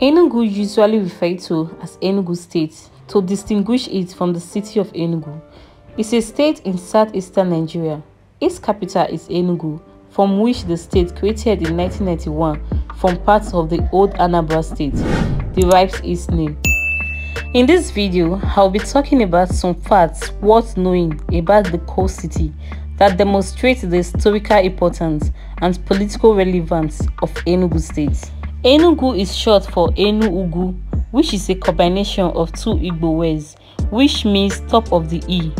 Enugu usually referred to as Enugu State to distinguish it from the city of Enugu. It's a state in southeastern Nigeria. Its capital is Enugu, from which the state created in 1991 from parts of the old Anambra state derives its name. In this video, I'll be talking about some facts worth knowing about the coal city that demonstrate the historical importance and political relevance of Enugu State. Enugu is short for Enu-Ugu, which is a combination of two Igbo words, which means top of the E.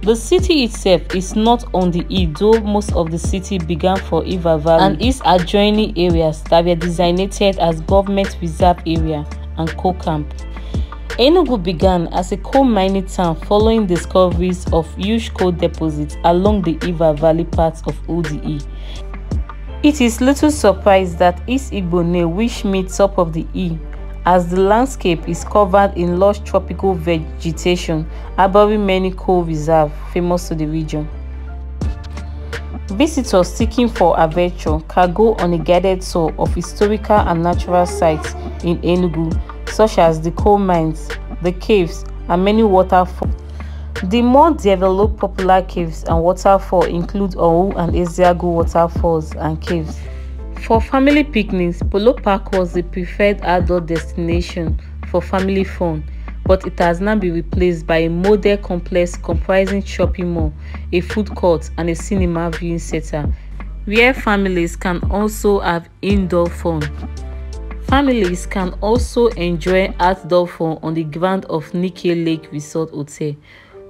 The city itself is not on the E, though most of the city began for Iva Valley and its adjoining areas that were designated as government reserve area and coal camp. Enugu began as a coal mining town following discoveries of huge coal deposits along the Iva Valley part of Udi. It is little surprise that East Igbo name which means top of the E as the landscape is covered in lush tropical vegetation harboring many coal reserves famous to the region. Visitors seeking for adventure can go on a guided tour of historical and natural sites in Enugu such as the coal mines, the caves and many waterfalls. The more developed popular caves and waterfalls include Owu and Ezeagu waterfalls and caves. For family picnics, Polo Park was the preferred adult destination for family fun, but it has now been replaced by a model complex comprising shopping mall, a food court, and a cinema viewing center, where families can also have indoor fun. Families can also enjoy outdoor fun on the ground of Nike Lake Resort Hotel,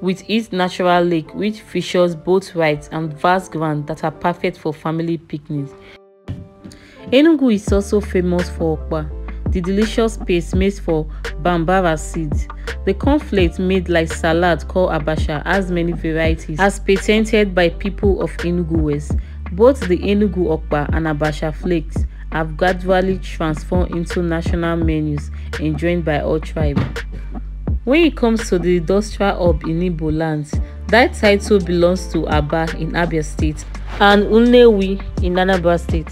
with its natural lake which features boat rides and vast grounds that are perfect for family picnics. Enugu is also famous for okpa, the delicious paste made for bambara seeds. The cornflakes made like salad called abacha has many varieties as patented by people of Enugu West. Both the Enugu okpa and abacha flakes have gradually transformed into national menus enjoyed by all tribes. When it comes to the industrial hub in Igbo lands, that title belongs to Aba in Abia State and Unewi in Anambra State.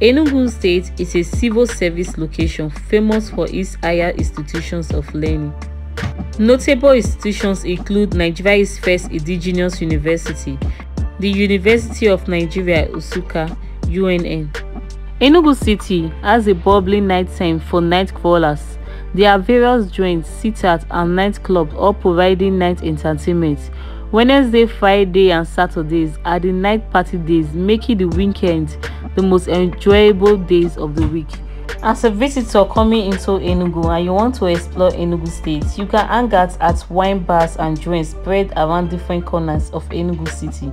Enugu State is a civil service location famous for its higher institutions of learning. Notable institutions include Nigeria's first indigenous university, the University of Nigeria Nsukka UNN. Enugu City has a bubbling nighttime for night crawlers there are various joints, sit-out and nightclubs all providing night entertainment. Wednesday, Friday and Saturdays are the night party days making the weekend the most enjoyable days of the week. As a visitor coming into Enugu and you want to explore Enugu State, you can hang out at wine bars and joints spread around different corners of Enugu City,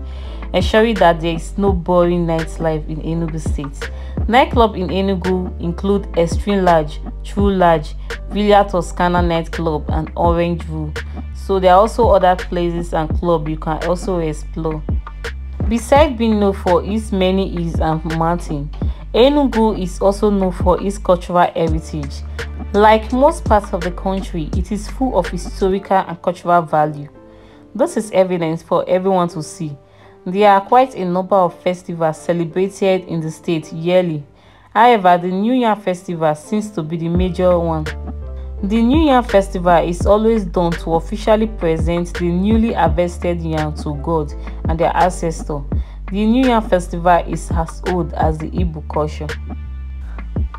ensuring that there is no boring nightlife in Enugu State. Nightclubs in Enugu include Extreme Large, True Large, Villa Toscana nightclub and Orange Room. So there are also other places and clubs you can also explore. Besides being known for its many hills and mountains, Enugu is also known for its cultural heritage. Like most parts of the country, it is full of historical and cultural value. This is evidence for everyone to see. There are quite a number of festivals celebrated in the state yearly. However, the New Yam festival seems to be the major one. The New Yam festival is always done to officially present the newly harvested yam to God and their ancestor. The New Yam festival is as old as the Igbo culture.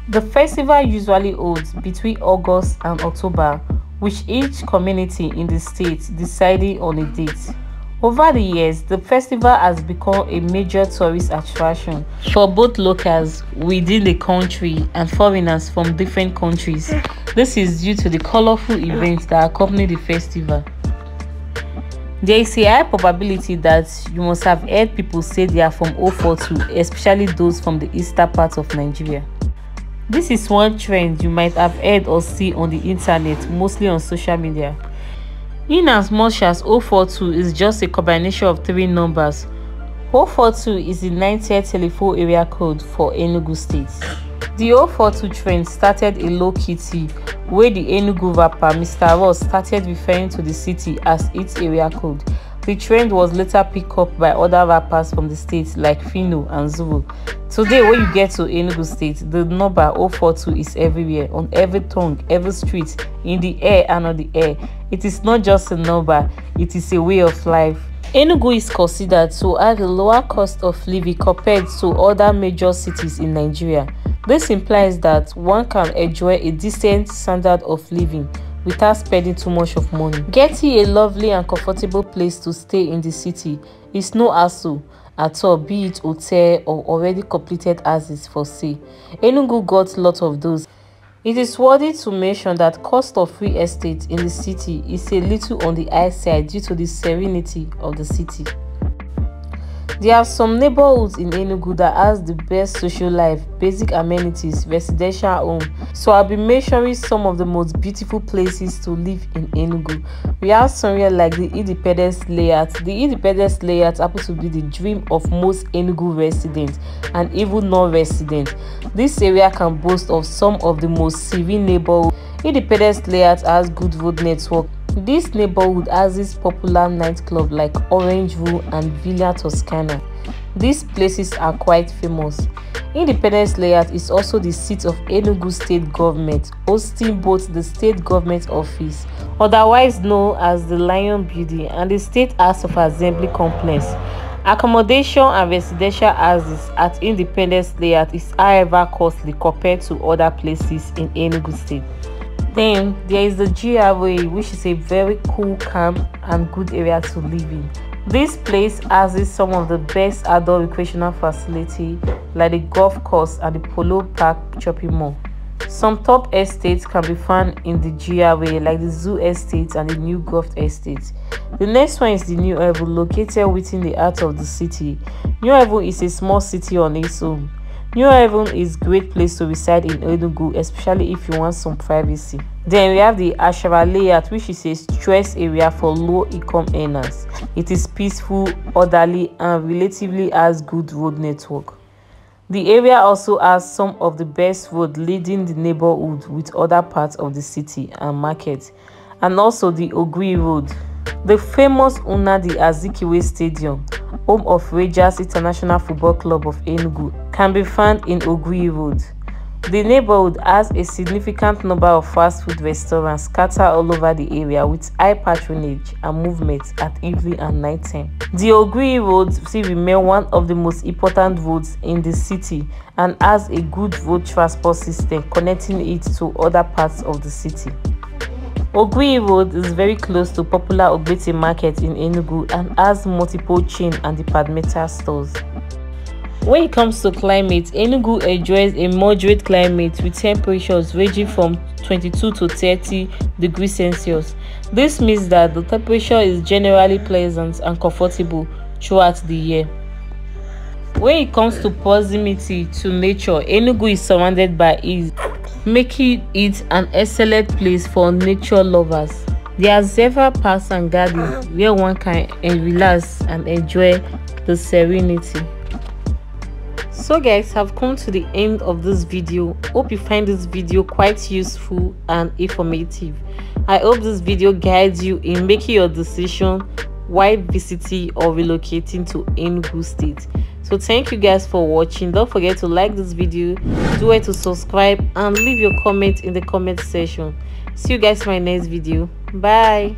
The festival usually holds between August and October, which each community in the state deciding on a date. Over the years, the festival has become a major tourist attraction for both locals within the country and foreigners from different countries. This is due to the colorful events that accompany the festival. There is a high probability that you must have heard people say they are from 042, especially those from the eastern part of Nigeria. This is one trend you might have heard or see on the internet, mostly on social media. In as much as 042 is just a combination of three numbers, 042 is the 90th telephone area code for Enugu State. The 042 trend started a low-key where the Enugu rapper Mr. Ross started referring to the city as its area code, The trend was later picked up by other rappers from the state like Phyno and Zoro. Today, when you get to Enugu State, the number 042 is everywhere, on every tongue, every street, in the air and on the air. It is not just a number, it is a way of life. Enugu is considered to have a lower cost of living compared to other major cities in Nigeria. This implies that one can enjoy a decent standard of living without spending too much of money. Getting a lovely and comfortable place to stay in the city is no hassle at all be it hotel or already completed houses for sale. Enugu got lot of those. It is worthy to mention that cost of real estate in the city is a little on the high side due to the serenity of the city. There are some neighborhoods in Enugu that has the best social life, basic amenities, residential home. So I'll be measuring some of the most beautiful places to live in Enugu. We have somewhere like the Independence Layout. The Independence Layout happens to be the dream of most Enugu residents and even non-residents. This area can boast of some of the most serene neighborhoods. Independence Layout has good road network this neighborhood has its popular nightclub like Orange Room and Villa Toscana. These places are quite famous. Independence Layout is also the seat of Enugu State Government, hosting both the State Government Office, otherwise known as the Lion Building, and the State House of Assembly Complex. Accommodation and residential houses at Independence Layout is however costly compared to other places in Enugu State. Then there is the GRA, which is a very cool, calm, and good area to live in. This place has some of the best adult recreational facility like the golf course and the Polo Park shopping mall. Some top estates can be found in the GRA like the Zoo Estate and the New Golf Estate. The next one is the New Haven located within the heart of the city. New Haven is a small city on its own. New Haven is great place to reside in Enugu, especially if you want some privacy. Then we have the Achara layout, which is a stress area for low-income earners. It is peaceful, orderly, and relatively has good road network. The area also has some of the best roads leading the neighborhood with other parts of the city and market, and also the Ogui Road. The famous Nnamdi Azikiwe Stadium, home of Rangers International Football Club of Enugu, can be found in Ogui Road. The neighborhood has a significant number of fast food restaurants scattered all over the area with high patronage and movement at evening and night time. The Ogui Road still remains one of the most important roads in the city and has a good road transport system connecting it to other parts of the city. Ogui Road is very close to popular Ogbete Market in Enugu and has multiple chain and departmental stores. When it comes to climate, Enugu enjoys a moderate climate with temperatures ranging from 22 to 30 degrees Celsius. This means that the temperature is generally pleasant and comfortable throughout the year. When it comes to proximity to nature, Enugu is surrounded by it, making it an excellent place for nature lovers. There are several parks and gardens where one can relax and enjoy the serenity. So guys I've come to the end of this video. Hope you find this video quite useful and informative. I hope this video guides you in making your decision while visiting or relocating to enugu state so thank you guys for watching. Don't forget to like this video. Do it to subscribe and leave your comment in the comment section. See you guys in my next video. Bye